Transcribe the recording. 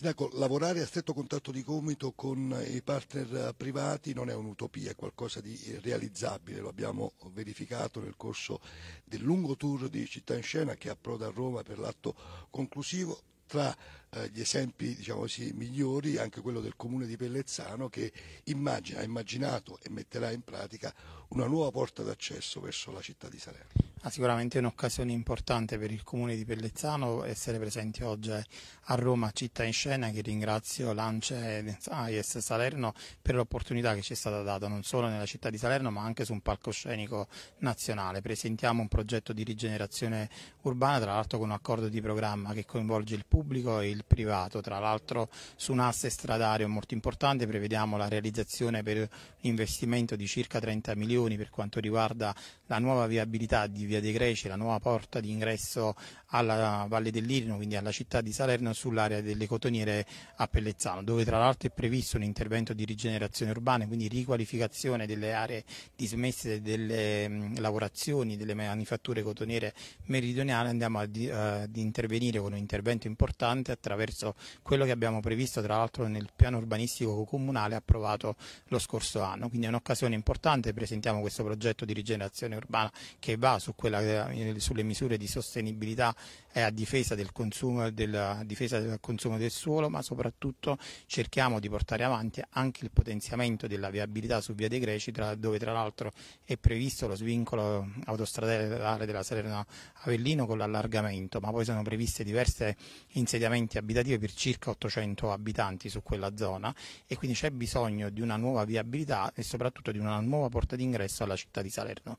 Sindaco, lavorare a stretto contatto di gomito con i partner privati non è un'utopia, è qualcosa di realizzabile, lo abbiamo verificato nel corso del lungo tour di Città in Scena che approda a Roma per l'atto conclusivo tra eh, gli esempi diciamo così, migliori anche quello del comune di Pellezzano che immagina, ha immaginato e metterà in pratica una nuova porta d'accesso verso la città di Salerno. Ah, sicuramente è un'occasione importante per il comune di Pellezzano essere presenti oggi a Roma, città in scena, che ringrazio l'Ance e AIS Salerno per l'opportunità che ci è stata data non solo nella città di Salerno ma anche su un palcoscenico nazionale. Presentiamo un progetto di rigenerazione urbana, tra l'altro con un accordo di programma che coinvolge il pubblico e il privato, tra l'altro su un asse stradario molto importante prevediamo la realizzazione per investimento di circa 30 milioni per quanto riguarda la nuova viabilità di via dei Greci, la nuova porta di ingresso alla Valle dell'Irino, quindi alla città di Salerno, sull'area delle cotoniere a Pellezzano, dove tra l'altro è previsto un intervento di rigenerazione urbana, quindi riqualificazione delle aree dismesse delle mh, lavorazioni, delle manifatture cotoniere meridionali, andiamo ad, uh, ad intervenire con un intervento importante attraverso quello che abbiamo previsto tra l'altro nel piano urbanistico comunale approvato lo scorso anno, quindi è un'occasione importante, presentiamo questo progetto di rigenerazione urbana che va su quella, eh, sulle misure di sostenibilità e a difesa del, consumo, della, difesa del consumo del suolo, ma soprattutto cerchiamo di portare avanti anche il potenziamento della viabilità su Via dei Greci, tra, dove tra l'altro è previsto lo svincolo autostradale della Salerno Avellino con l'allargamento, ma poi sono previste diverse insediamenti abitativi per circa 800 abitanti su quella zona e quindi c'è bisogno di una nuova viabilità e soprattutto di una nuova porta d'ingresso alla città di Salerno.